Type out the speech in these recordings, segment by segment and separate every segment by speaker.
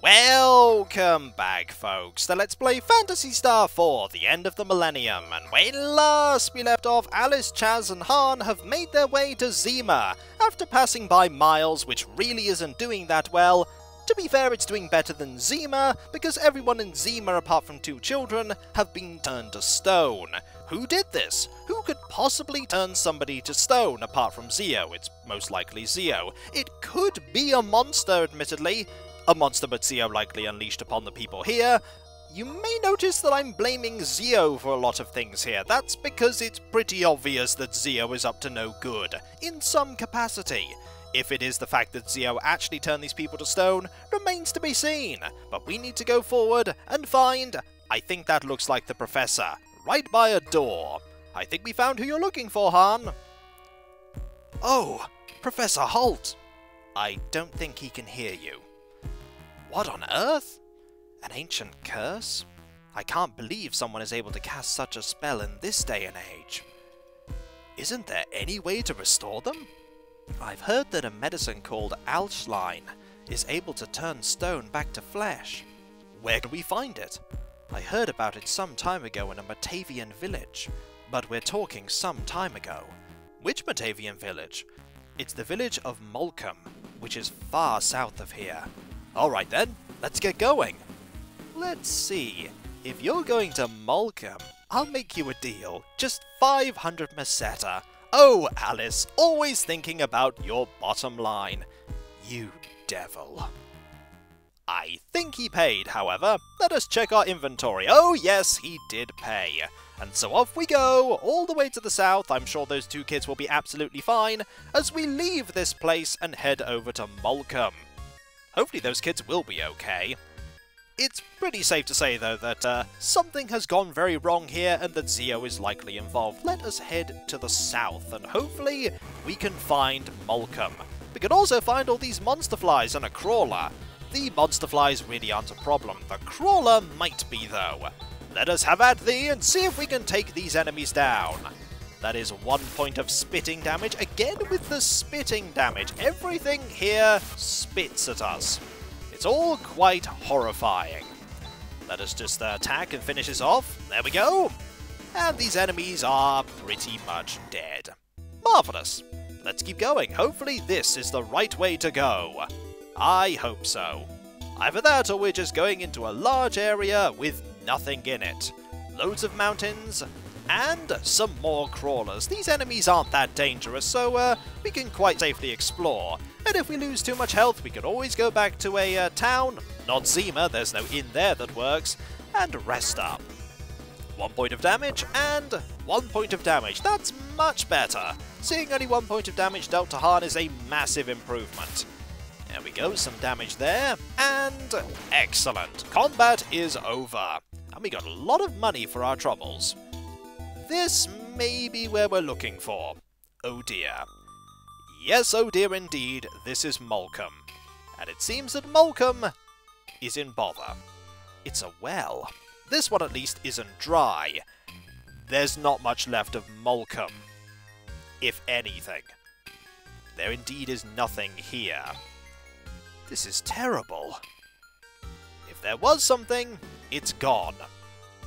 Speaker 1: Welcome back, folks, to Let's Play Phantasy Star 4, The End of the Millennium, and when last we left off, Alys, Chaz, and Hahn have made their way to Zema, after passing by Miles, which really isn't doing that well. To be fair, it's doing better than Zema, because everyone in Zema, apart from two children, have been turned to stone. Who did this? Who could possibly turn somebody to stone apart from Zio? It's most likely Zio. It could be a monster, admittedly, a monster but Zio likely unleashed upon the people here. You may notice that I'm blaming Zio for a lot of things here. That's because it's pretty obvious that Zio is up to no good, in some capacity. If it is the fact that Zio actually turned these people to stone, remains to be seen. But we need to go forward and find... I think that looks like the Professor, right by a door. I think we found who you're looking for, Hahn. Oh, Professor Holt. I don't think he can hear you. What on earth? An ancient curse? I can't believe someone is able to cast such a spell in this day and age. Isn't there any way to restore them? I've heard that a medicine called Alshline is able to turn stone back to flesh. Where can we find it? I heard about it some time ago in a Motavian village, but we're talking some time ago. Which Motavian village? It's the village of Molcum, which is far south of here. Alright then, let's get going. Let's see. If you're going to Molcum, I'll make you a deal. Just 500 meseta. Oh, Alys, always thinking about your bottom line. You devil. I think he paid, however. Let us check our inventory. Oh yes, he did pay. And so off we go, all the way to the south. I'm sure those two kids will be absolutely fine as we leave this place and head over to Molcum. Hopefully those kids will be okay. It's pretty safe to say, though, that uh, something has gone very wrong here and that Zio is likely involved. Let us head to the south, and hopefully we can find Molcum. We can also find all these monster flies and a crawler. The monster flies really aren't a problem. The crawler might be, though. Let us have at thee and see if we can take these enemies down. That is one point of spitting damage. Again with the spitting damage. Everything here spits at us. It's all quite horrifying. Let us just uh, attack and finish this off. There we go. And these enemies are pretty much dead. Marvellous. Let's keep going. Hopefully this is the right way to go. I hope so. Either that or we're just going into a large area with nothing in it. Loads of mountains, and some more crawlers. These enemies aren't that dangerous, so uh, we can quite safely explore. And if we lose too much health, we can always go back to a uh, town, not Zema, there's no inn there that works, and rest up. One point of damage, and one point of damage. That's much better. Seeing only one point of damage dealt to Hahn is a massive improvement. There we go, some damage there, and excellent. Combat is over. And we got a lot of money for our troubles. This may be where we're looking for. Oh dear. Yes, oh dear indeed, this is Molcum. And it seems that Molcum is in bother. It's a well. This one at least isn't dry. There's not much left of Molcum. If anything. There indeed is nothing here. This is terrible. If there was something, it's gone.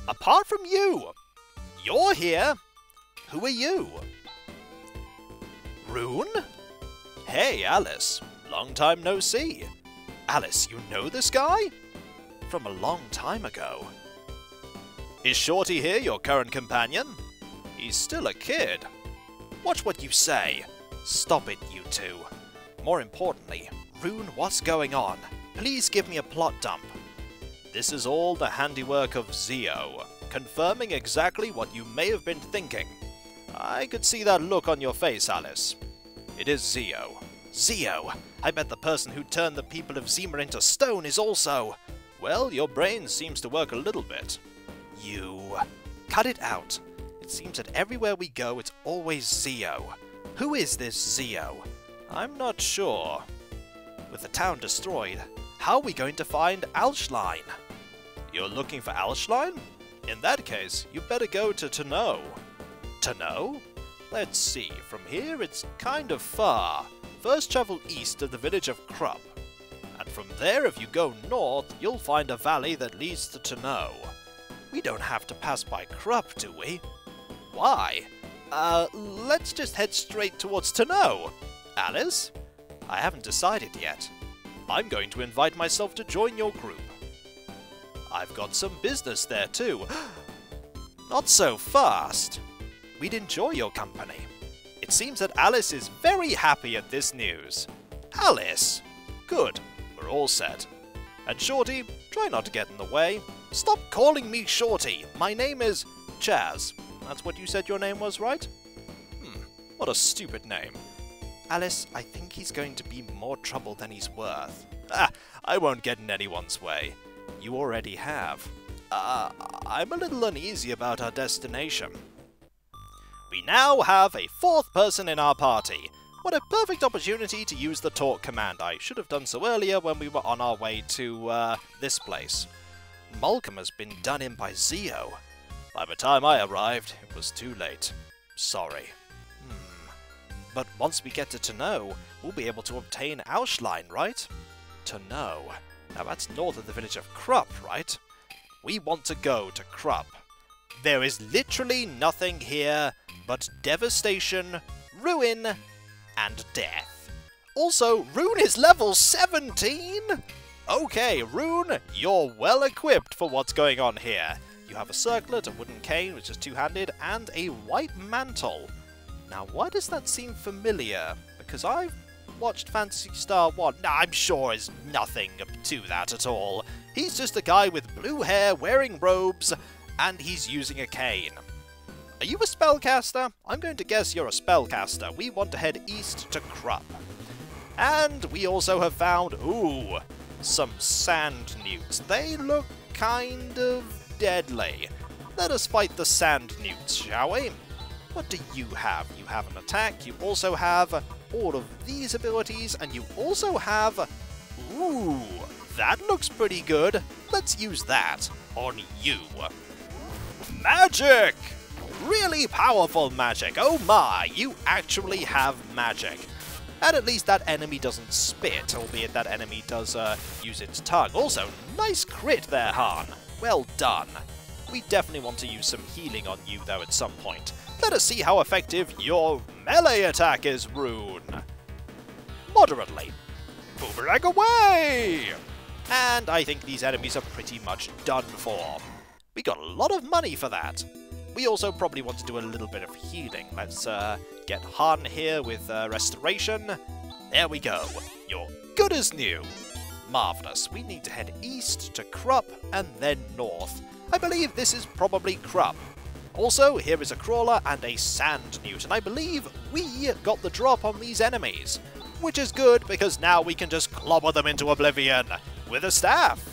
Speaker 1: Apart from you! You're here! Who are you? Rune? Hey, Alys. Long time no see. Alys, you know this guy? From a long time ago. Is Shorty here your current companion? He's still a kid. Watch what you say. Stop it, you two. More importantly, Rune, what's going on? Please give me a plot dump. This is all the handiwork of Zio confirming exactly what you may have been thinking. I could see that look on your face, Alys. It is Zio. Zio! I bet the person who turned the people of Zema into stone is also... Well, your brain seems to work a little bit. You... Cut it out. It seems that everywhere we go, it's always Zio. Who is this Zio? I'm not sure. With the town destroyed, how are we going to find Alshline? You're looking for Alshline? In that case, you'd better go to Tano. Tano? Let's see, from here it's kind of far. First travel east to the village of Krup. And from there, if you go north, you'll find a valley that leads to Tenno. We don't have to pass by Krup, do we? Why? Uh, let's just head straight towards Tenno. Alys? I haven't decided yet. I'm going to invite myself to join your group. I've got some business there too. Not so fast. We'd enjoy your company. It seems that Alys is very happy at this news. Alys! Good, we're all set. And Shorty, try not to get in the way. Stop calling me Shorty. My name is Chaz. That's what you said your name was, right? Hmm, what a stupid name. Alys, I think he's going to be more trouble than he's worth. Ah, I won't get in anyone's way. You already have. Uh, I'm a little uneasy about our destination. We now have a fourth person in our party. What a perfect opportunity to use the talk command. I should have done so earlier when we were on our way to, uh, this place. Molcum has been done in by Zio. By the time I arrived, it was too late. Sorry. Hmm. But once we get to Tenno, we'll be able to obtain Alshline, right? Tenno. Now that's north of the village of Krup, right? We want to go to Krup. There is literally nothing here but devastation, ruin, and death. Also, Rune is level 17? Okay, Rune, you're well equipped for what's going on here. You have a circlet, a wooden cane, which is two-handed, and a white mantle. Now, why does that seem familiar? Because I've watched Phantasy Star 1. Nah, I'm sure is nothing to that at all. He's just a guy with blue hair, wearing robes, and he's using a cane. Are you a spellcaster? I'm going to guess you're a spellcaster. We want to head east to Krup. And we also have found, ooh, some sand newts. They look kind of deadly. Let us fight the sand newts, shall we? What do you have? You have an attack, you also have all of these abilities, and you also have... Ooh, that looks pretty good. Let's use that on you. Magic! Really powerful magic. Oh my, you actually have magic. And at least that enemy doesn't spit, albeit that enemy does uh, use its tongue. Also, nice crit there, Hahn. Well done. We definitely want to use some healing on you, though, at some point. Let us see how effective your melee attack is, Rune. Moderately. Boomerang away! And I think these enemies are pretty much done for. We got a lot of money for that. We also probably want to do a little bit of healing. Let's uh, get Hahn here with uh, restoration. There we go. You're good as new. Marvellous. We need to head east to Krup and then north. I believe this is probably Krup. Also, here is a crawler and a sand newt, and I believe we got the drop on these enemies. Which is good, because now we can just clobber them into oblivion with a staff.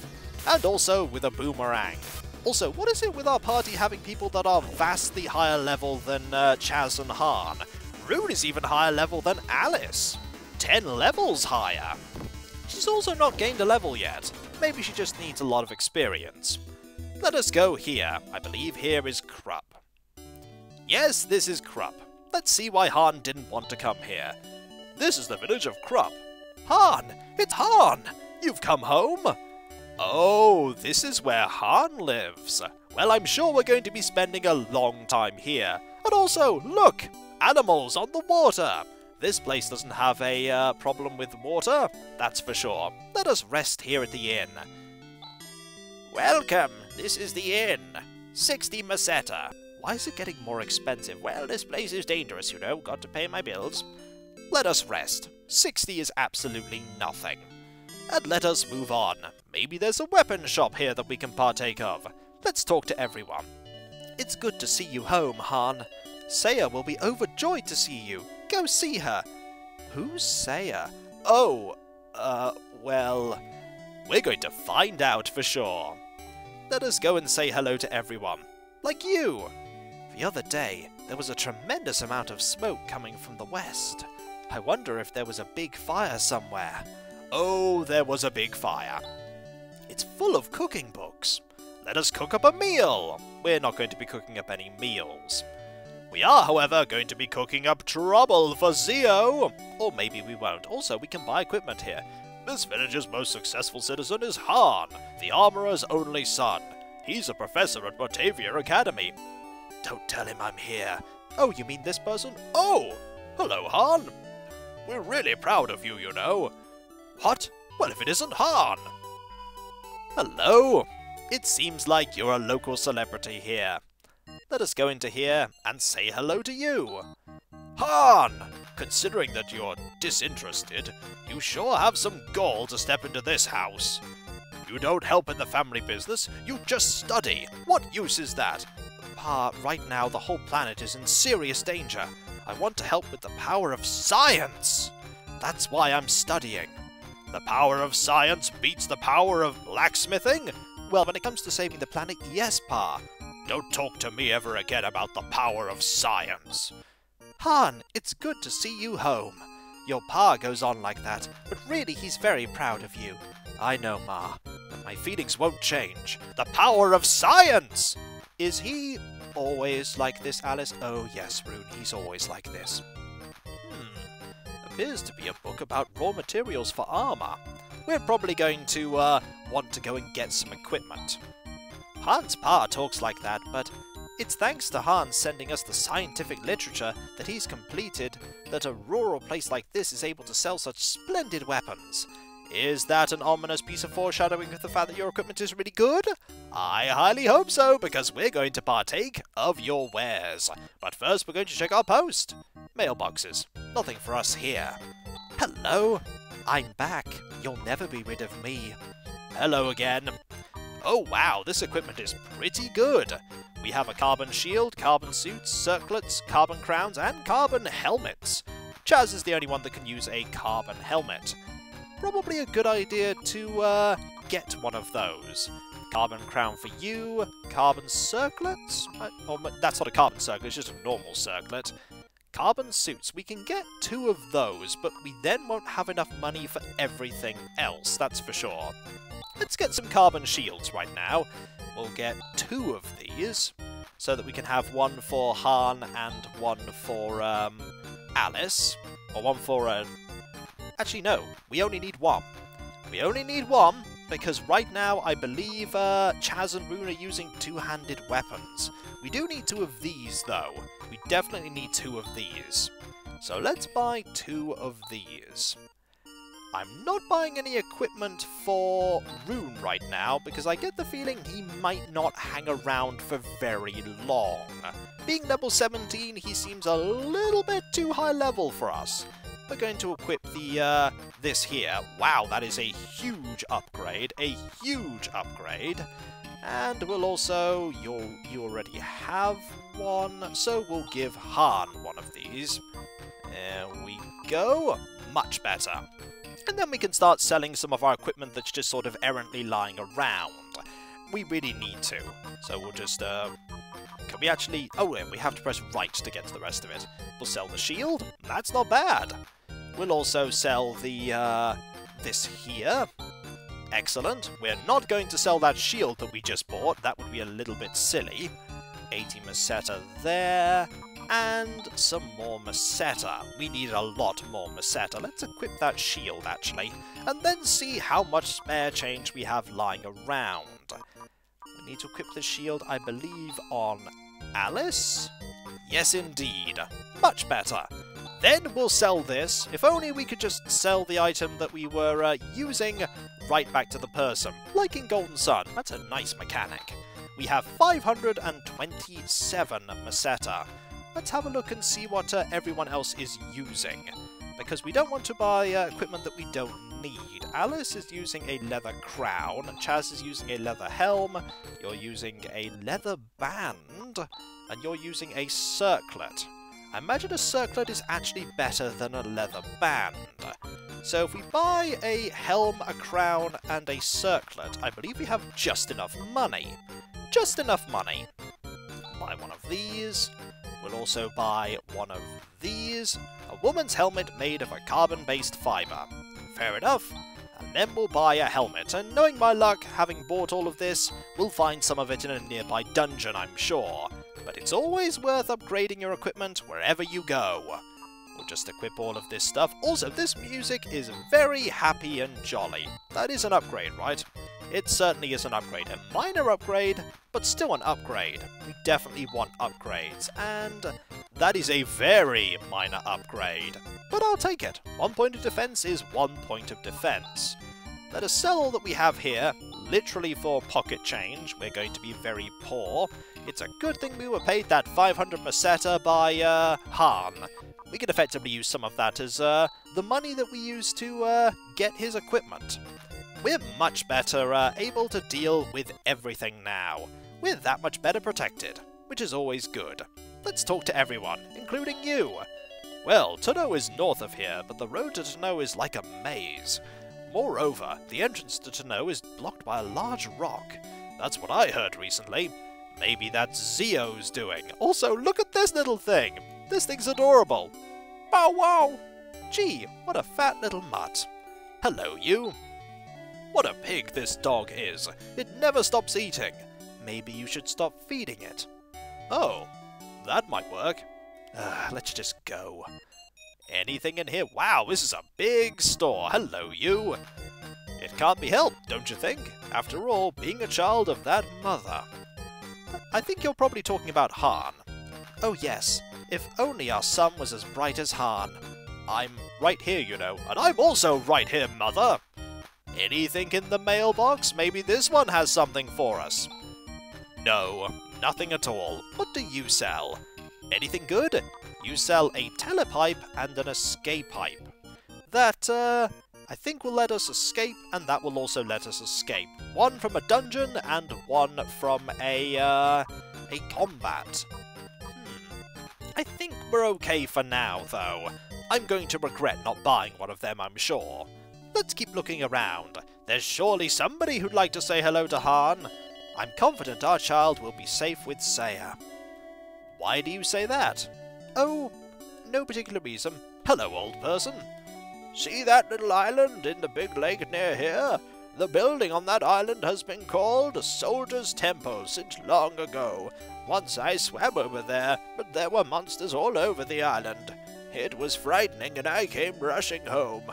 Speaker 1: And also with a boomerang. Also, what is it with our party having people that are vastly higher level than uh, Chaz and Hahn? Rune is even higher level than Alys. Ten levels higher. She's also not gained a level yet. Maybe she just needs a lot of experience. Let us go here. I believe here is Krup. Yes, this is Krup. Let's see why Hahn didn't want to come here. This is the village of Krup. Hahn! It's Hahn! You've come home! Oh, this is where Hahn lives. Well, I'm sure we're going to be spending a long time here. And also, look! Animals on the water! This place doesn't have a uh, problem with water, that's for sure. Let us rest here at the inn. Welcome, this is the inn. 60 Meseta. Why is it getting more expensive? Well, this place is dangerous, you know, got to pay my bills. Let us rest. 60 is absolutely nothing. And let us move on. Maybe there's a weapon shop here that we can partake of. Let's talk to everyone. It's good to see you home, Hahn. Saya will be overjoyed to see you. Go see her. Who's Saya? Oh, uh, well, we're going to find out for sure. Let us go and say hello to everyone. Like you. The other day, there was a tremendous amount of smoke coming from the west. I wonder if there was a big fire somewhere. Oh, there was a big fire. It's full of cooking books. Let us cook up a meal. We're not going to be cooking up any meals. We are, however, going to be cooking up trouble for Zio. Or maybe we won't. Also, we can buy equipment here. This village's most successful citizen is Hahn, the armorer's only son. He's a professor at Motavia Academy. Don't tell him I'm here. Oh, you mean this person? Oh! Hello, Hahn! We're really proud of you, you know. What? Well, if it isn't Hahn! Hello! It seems like you're a local celebrity here. Let us go into here and say hello to you. Hahn! Considering that you're disinterested, you sure have some gall to step into this house. You don't help in the family business, you just study. What use is that? Pa, right now the whole planet is in serious danger. I want to help with the power of science. That's why I'm studying. The power of science beats the power of blacksmithing? Well, when it comes to saving the planet, yes, Pa. Don't talk to me ever again about the power of science. Hahn, it's good to see you home. Your pa goes on like that, but really he's very proud of you. I know, Ma, but my feelings won't change. The power of science! Is he always like this, Alys? Oh, yes, Rune, he's always like this. Hmm, appears to be a book about raw materials for armor. We're probably going to, uh, want to go and get some equipment. Hahn's pa talks like that, but it's thanks to Hahn's sending us the scientific literature that he's completed that a rural place like this is able to sell such splendid weapons. Is that an ominous piece of foreshadowing of the fact that your equipment is really good? I highly hope so, because we're going to partake of your wares. But first we're going to check our post. Mailboxes. Nothing for us here. Hello. I'm back. You'll never be rid of me. Hello again. Oh wow, this equipment is pretty good. We have a carbon shield, carbon suits, circlets, carbon crowns, and carbon helmets. Chaz is the only one that can use a carbon helmet. Probably a good idea to uh, get one of those. Carbon crown for you, carbon circlets? Uh, oh, that's not a carbon circlet, it's just a normal circlet. Carbon suits, we can get two of those, but we then won't have enough money for everything else, that's for sure. Let's get some carbon shields right now. We'll get two of these, so that we can have one for Hahn and one for um, Alys. Or one for... Uh... Actually, no. We only need one. We only need one, because right now I believe uh, Chaz and Rune are using two-handed weapons. We do need two of these, though. We definitely need two of these. So let's buy two of these. I'm not buying any equipment for Rune right now, because I get the feeling he might not hang around for very long. Being level 17, he seems a little bit too high level for us. We're going to equip the, uh, this here. Wow, that is a huge upgrade, a huge upgrade. And we'll also, you you already have one, so we'll give Hahn one of these. There we go, much better and then we can start selling some of our equipment that's just sort of errantly lying around. We really need to, so we'll just, uh, can we actually... Oh, we have to press right to get to the rest of it. We'll sell the shield. That's not bad. We'll also sell the, uh, this here. Excellent. We're not going to sell that shield that we just bought. That would be a little bit silly. 80 Meseta there and some more Meseta. We need a lot more Meseta. Let's equip that shield, actually, and then see how much spare change we have lying around. We need to equip the shield, I believe, on Alys? Yes, indeed. Much better. Then we'll sell this. If only we could just sell the item that we were uh, using right back to the person. Like in Golden Sun. That's a nice mechanic. We have 527 Meseta let's have a look and see what uh, everyone else is using. Because we don't want to buy uh, equipment that we don't need. Alys is using a leather crown, Chaz is using a leather helm, you're using a leather band, and you're using a circlet. I imagine a circlet is actually better than a leather band. So if we buy a helm, a crown, and a circlet, I believe we have just enough money. Just enough money. Buy one of these, We'll also buy one of these, a woman's helmet made of a carbon-based fibre. Fair enough. And then we'll buy a helmet, and knowing my luck, having bought all of this, we'll find some of it in a nearby dungeon, I'm sure. But it's always worth upgrading your equipment wherever you go. We'll just equip all of this stuff. Also, this music is very happy and jolly. That is an upgrade, right? It certainly is an upgrade. A minor upgrade, but still an upgrade. We definitely want upgrades, and that is a very minor upgrade. But I'll take it. One point of defense is one point of defense. Let us sell all that we have here, literally for pocket change. We're going to be very poor. It's a good thing we were paid that 500 meseta by uh, Hahn. We could effectively use some of that as uh, the money that we use to uh, get his equipment. We're much better uh, able to deal with everything now. We're that much better protected, which is always good. Let's talk to everyone, including you. Well, Tenno is north of here, but the road to Tenno is like a maze. Moreover, the entrance to Tenno is blocked by a large rock. That's what I heard recently. Maybe that's Zio's doing. Also, look at this little thing! This thing's adorable! Bow wow! Gee, what a fat little mutt. Hello, you. What a pig this dog is! It never stops eating! Maybe you should stop feeding it. Oh, that might work. Uh, let's just go. Anything in here? Wow, this is a big store. Hello, you. It can't be helped, don't you think? After all, being a child of that mother. I think you're probably talking about Hahn. Oh yes, if only our sun was as bright as Hahn. I'm right here, you know, and I'm also right here, mother. Anything in the mailbox? Maybe this one has something for us. No, nothing at all. What do you sell? Anything good? You sell a telepipe and an escape pipe. That, uh, I think will let us escape, and that will also let us escape. One from a dungeon, and one from a, uh, a combat. Hmm. I think we're okay for now, though. I'm going to regret not buying one of them, I'm sure. Let's keep looking around. There's surely somebody who'd like to say hello to Hahn. I'm confident our child will be safe with Saya. Why do you say that? Oh, no particular reason. Hello, old person. See that little island in the big lake near here? The building on that island has been called a Soldier's Temple since long ago. Once I swam over there, but there were monsters all over the island. It was frightening and I came rushing home.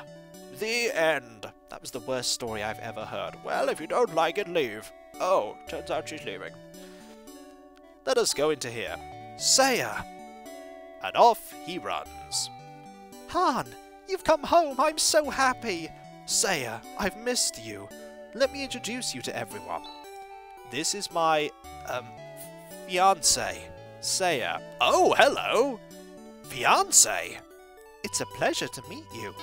Speaker 1: The end. That was the worst story I've ever heard. Well, if you don't like it, leave. Oh, turns out she's leaving. Let us go into here. Saya! And off he runs. Hahn, you've come home. I'm so happy. Saya, I've missed you. Let me introduce you to everyone. This is my, um, fiance, Saya. Oh, hello! Fiance! It's a pleasure to meet you.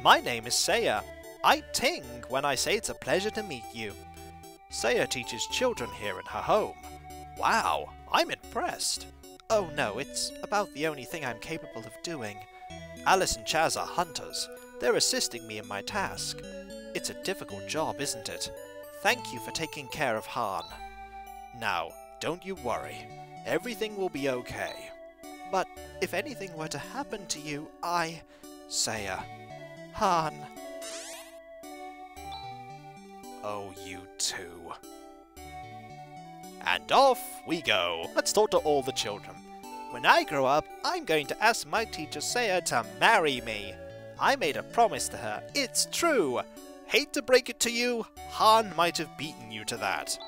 Speaker 1: My name is Saya. I ting when I say it's a pleasure to meet you. Saya teaches children here in her home. Wow, I'm impressed. Oh no, it's about the only thing I'm capable of doing. Alys and Chaz are hunters. They're assisting me in my task. It's a difficult job, isn't it? Thank you for taking care of Hahn. Now, don't you worry. Everything will be okay. But if anything were to happen to you, I... Saya, Hahn. Oh, you two. And off we go. Let's talk to all the children. When I grow up, I'm going to ask my teacher Saya to marry me. I made a promise to her. It's true. Hate to break it to you, Hahn might have beaten you to that.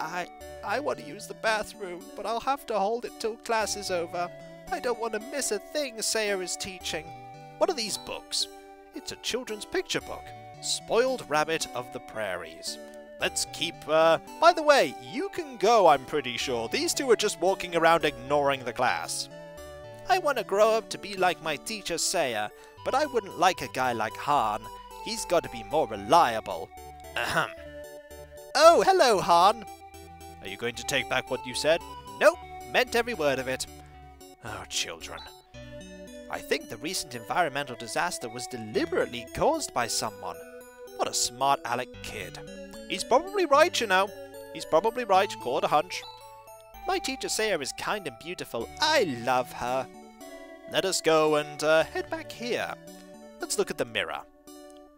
Speaker 1: I I want to use the bathroom, but I'll have to hold it till class is over. I don't want to miss a thing Saya is teaching. What are these books? It's a children's picture book. Spoiled Rabbit of the Prairies. Let's keep, uh... By the way, you can go, I'm pretty sure. These two are just walking around ignoring the class. I want to grow up to be like my teacher Saya, but I wouldn't like a guy like Hahn. He's got to be more reliable. Ahem. Oh, hello, Hahn. Are you going to take back what you said? Nope, meant every word of it. Oh, children. I think the recent environmental disaster was deliberately caused by someone. What a smart aleck kid. He's probably right, you know. He's probably right, call it a hunch. My teacher Saya is kind and beautiful. I love her. Let us go and uh, head back here. Let's look at the mirror.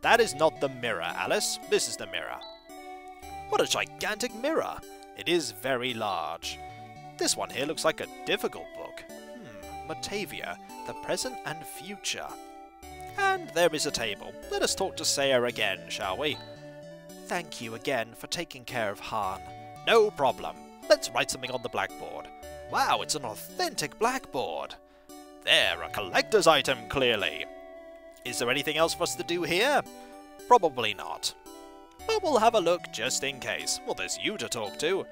Speaker 1: That is not the mirror, Alys. This is the mirror. What a gigantic mirror. It is very large. This one here looks like a difficult book. Motavia, the present and future. And there is a table. Let us talk to Saya again, shall we? Thank you again for taking care of Hahn. No problem. Let's write something on the blackboard. Wow, it's an authentic blackboard. There, a collector's item, clearly. Is there anything else for us to do here? Probably not. But we'll have a look just in case. Well, there's you to talk to.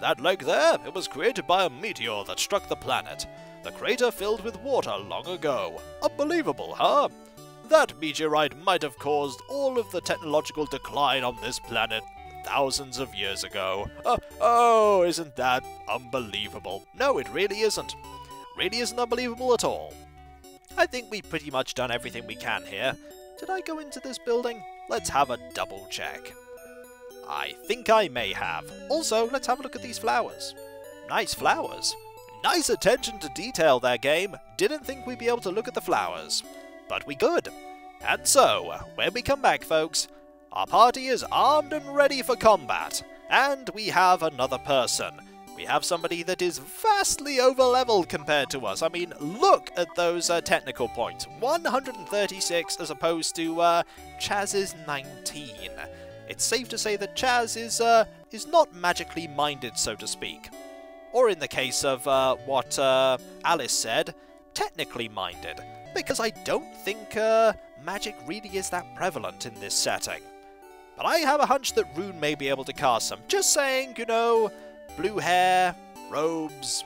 Speaker 1: That lake there, it was created by a meteor that struck the planet. The crater filled with water long ago. Unbelievable, huh? That meteorite might have caused all of the technological decline on this planet thousands of years ago. Uh, oh, isn't that unbelievable? No, it really isn't. Really isn't unbelievable at all. I think we've pretty much done everything we can here. Did I go into this building? Let's have a double check. I think I may have. Also, let's have a look at these flowers. Nice flowers. Nice attention to detail there, game. Didn't think we'd be able to look at the flowers. But we could. And so, when we come back, folks, our party is armed and ready for combat. And we have another person. We have somebody that is vastly overleveled compared to us. I mean, look at those uh, technical points. 136 as opposed to uh, Chaz's 19. It's safe to say that Chaz is, uh, is not magically minded, so to speak. Or in the case of uh, what uh, Alys said, technically minded. Because I don't think uh, magic really is that prevalent in this setting. But I have a hunch that Rune may be able to cast some. Just saying, you know, blue hair, robes,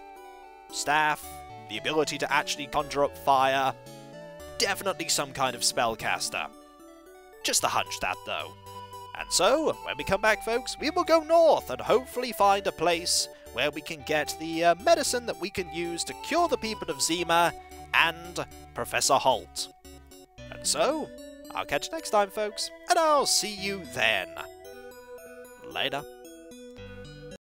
Speaker 1: staff, the ability to actually conjure up fire. Definitely some kind of spellcaster. Just a hunch that, though. And so, when we come back, folks, we will go north and hopefully find a place where we can get the uh, medicine that we can use to cure the people of Zema and Professor Holt. And so, I'll catch you next time, folks, and I'll see you then. Later.